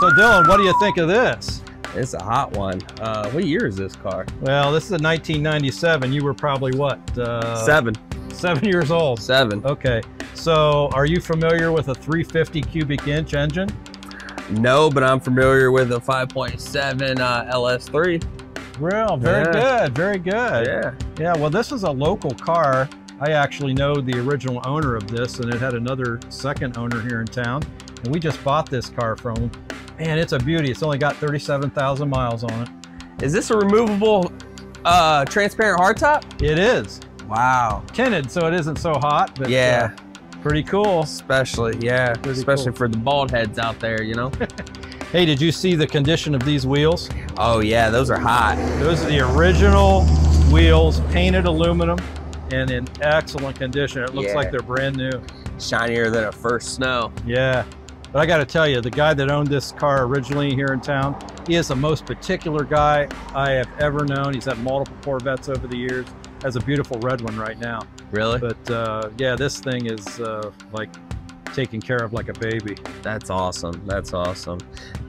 So Dillon, what do you think of this? It's a hot one. Uh, what year is this car? Well, this is a 1997. You were probably what? Uh, Seven. Seven years old. Seven. Okay. So are you familiar with a 350 cubic inch engine? No, but I'm familiar with a 5.7 uh, LS3. Real, very Yeah. good, very good. Yeah. Yeah, well, this is a local car. I actually know the original owner of this, and it had another second owner here in town. And we just bought this car from him. Man, it's a beauty. It's only got 37,000 miles on it. Is this a removable uh, transparent hardtop? It is Wow. tinted, so it isn't so hot, but Yeah. uh, pretty cool. Especially, yeah. Pretty Especially cool. for the bald heads out there, you know? Hey, did you see the condition of these wheels? oh, yeah. Those are hot. Those are the original wheels, painted aluminum, and in excellent condition. It looks Yeah. like they're brand new. Shinier than a first snow. Yeah. But I got to tell you, the guy that owned this car originally here in town, he is the most particular guy I have ever known. He's had multiple Corvettes over the years. Has a beautiful red one right now. Really? But uh, yeah, this thing is uh, like taken care of like a baby. That's awesome. That's awesome.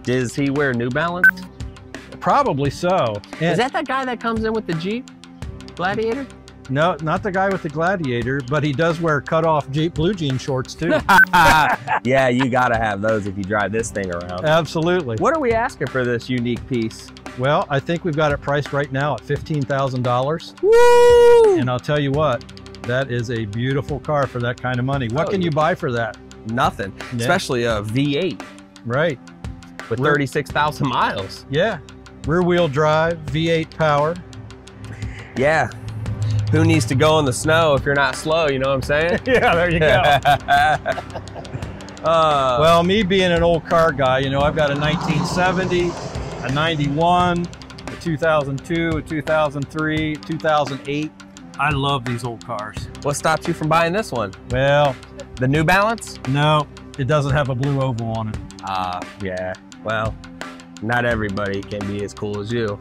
Does he wear New Balance? Probably so. Is that that guy that comes in with the Jeep Gladiator? No, not the guy with the Gladiator, but he does wear cut-off blue jean shorts too. yeah, you gotta have those if you drive this thing around. Absolutely. What are we asking for this unique piece? Well, I think we've got it priced right now at fifteen thousand dollars. Woo! And I'll tell you what, that is a beautiful car for that kind of money. What Oh, can you buy for that? Nothing. Yeah. Especially a V8 Right. with 36,000 miles. Yeah. Rear wheel drive, V8 power. Yeah. Who needs to go in the snow if you're not slow? You know what I'm saying? Yeah, there you uh, well, me being an old car guy, you know, I've got a 1970, a 91, a 2002, a 2003, 2008. I love these old cars. what stopped you from buying this one? Well, The New Balance? no, it doesn't have a blue oval on it. Ah, yeah. Well, not everybody can be as cool as you.